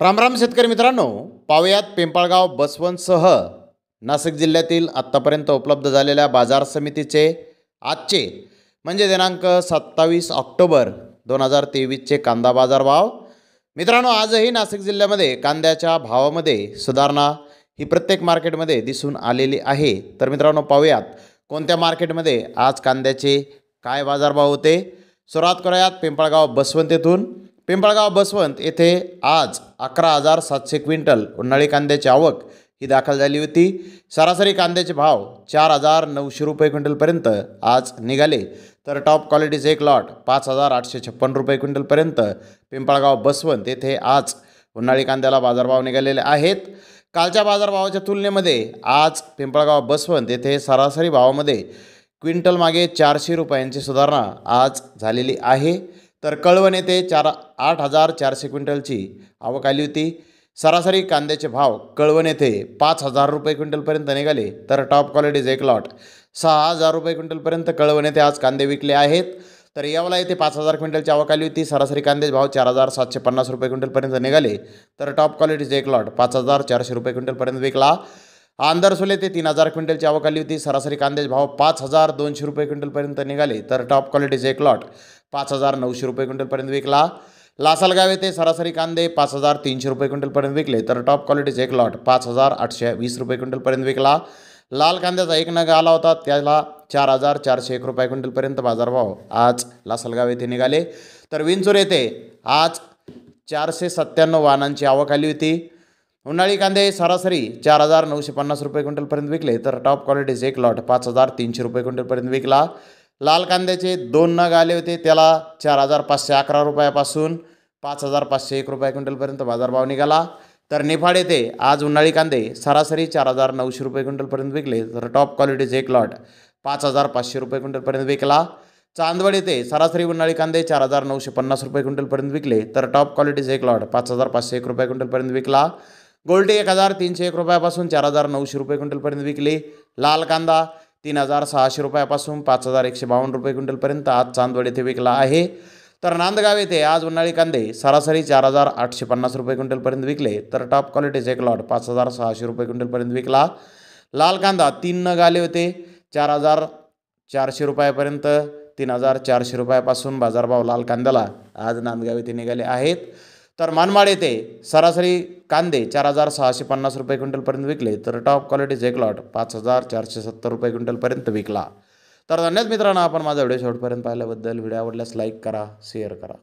रामराम शेतकरी मित्रांनो. पावयात पिंपळगाव बसवंतसह नाशिक जिल्ह्यातील आत्तापर्यंत उपलब्ध झालेल्या बाजार समितीचे आजचे म्हणजे दिनांक सत्तावीस ऑक्टोबर दोन हजार तेवीसचे कांदा बाजार भाव मित्रांनो आजही नाशिक जिल्ह्यामध्ये कांद्याच्या भावामध्ये सुधारणा ही प्रत्येक मार्केटमध्ये दिसून आलेली आहे. तर मित्रांनो पाहूयात कोणत्या मार्केटमध्ये आज कांद्याचे काय बाजारभाव होते? सुरुवात करूयात पिंपळगाव बसवंत येथून पिंपळगाव बसवंत येथे आज अकरा हजार सातशे क्विंटल उन्हाळी कांद्याची आवक ही दाखल झाली होती. सरासरी कांद्याचे भाव चार हजार नऊशे रुपये क्विंटलपर्यंत आज निघाले. तर टॉप क्वालिटीचे एक लॉट पाच हजार आठशे छप्पन रुपये क्विंटलपर्यंत पिंपळगाव बसवंत येथे आज उन्हाळी कांद्याला बाजारभाव निघालेले आहेत. कालच्या बाजारभावाच्या तुलनेमध्ये आज पिंपळगाव बसवंत येथे सरासरी भावामध्ये क्विंटल मागे चारशे रुपयांची सुधारणा आज झालेली आहे. तर कळवण येथे चार आठ हजार चारशे क्विंटलची आवक आली होती. सरासरी कांद्याचे भाव कळवण येथे पाच हजार रुपये क्विंटलपर्यंत निघाले. तर टॉप क्वालिटीचे एक लॉट. सहा हजार रुपये क्विंटलपर्यंत कळवण येथे आज कांदे विकले आहेत. तर यावला येथे पाच हजार क्विंटलची आवक आली होती. सरासरी कांद्याचे भाव चार हजार सातशे पन्नास रुपये क्विंटलपर्यंत निघाले. तर टॉप क्वालिटीचे एक लॉट. पाच हजार चारशे रुपये क्विंटलपर्यंत विकला. आंदरसोले ते तीन हजार क्विंटलची आवक आली होती. सरासरी कांद्याचे भाव पाच हजार दोनशे रुपये क्विंटलपर्यंत निघाले. तर टॉप क्वालिटीचे एक लॉट पाच हजार नऊशे रुपये क्विंटलपर्यंत विकला. लासलगाव येथे सरासरी कांदे पाच हजार तीनशे रुपये क्विंटलपर्यंत विकले. तर टॉप क्वालिटीचे एक लॉट पाच हजार आठशे वीस रुपये क्विंटलपर्यंत विकला. लाल कांद्याचा एक नग आला होता. त्याला चार हजार चारशे एक रुपये क्विंटलपर्यंत बाजारभाव आज लासलगाव येथे निघाले. तर विंचूर येथे आज चारशे सत्त्याण्णव वाहनांची आवक आली होती. उन्हाळी कांदे सरासरी चार हजार नऊशे पन्नास रुपये क्विंटलपर्यंत विकले तर टॉप क्वालिटीचे एक लॉट पाच हजार तीनशे रुपये क्विंटलपर्यंत विकला. लाल कांद्याचे दोन नग आले होते त्याला चार हजार पाचशे अकरा रुपयापासून पाच हजार पाचशे एक रुपये क्विंटलपर्यंत बाजारभाव निघाला. तर निफाड येथे आज उन्हाळी कांदे सरासरी चार हजार नऊशे रुपये क्विंटलपर्यंत विकले तर टॉप क्वालिटीचे एक लॉट पाच हजार पाचशे रुपये क्विंटलपर्यंत विकला. चांदवड येथे सरासरी उन्हाळी कांदे चार हजार नऊशे पन्नास रुपये क्विंटलपर्यंत विकले तर टॉप क्वालिटीचे एक लॉट पाच हजार पाचशे एक रुपये क्विंटलपर्यंत विकला. गोल्टी एक हजार तीनशे एक रुपयापासून चार हजार नऊशे रुपये क्विंटलपर्यंत विकली. लाल कांदा तीन हजार सहाशे रुपयापासून पाच हजार एकशे बावन्न रुपये क्विंटलपर्यंत आज चांदवड येथे विकला आहे. तर नांदगाव येथे आज उन्हाळी कांदे सरासरी चार हजार आठशे पन्नास रुपये क्विंटलपर्यंत विकले. तर टॉप क्वालिटीचे एक लॉट पाच हजार सहाशे रुपये क्विंटलपर्यंत विकला. लाल कांदा तीन नग आले होते चार हजार चारशे रुपयापर्यंत तीन हजार चारशे रुपयापासून बाजारभाव लाल कांद्याला आज नांदगाव येथे निघाले आहेत. तर मनमाड येथे सरासरी कांदे चार हजार सहाशे पन्नास रुपये क्विंटलपर्यंत विकले तर टॉप क्वालिटीचे एक लॉट पाच हजार चारशे सत्तर रुपये क्विंटलपर्यंत विकला. तर धन्यवाद मित्रांनो आपण माझा व्हिडिओ शेवटपर्यंत पाहिल्याबद्दल. व्हिडिओ आवडल्यास लाईक करा शेअर करा.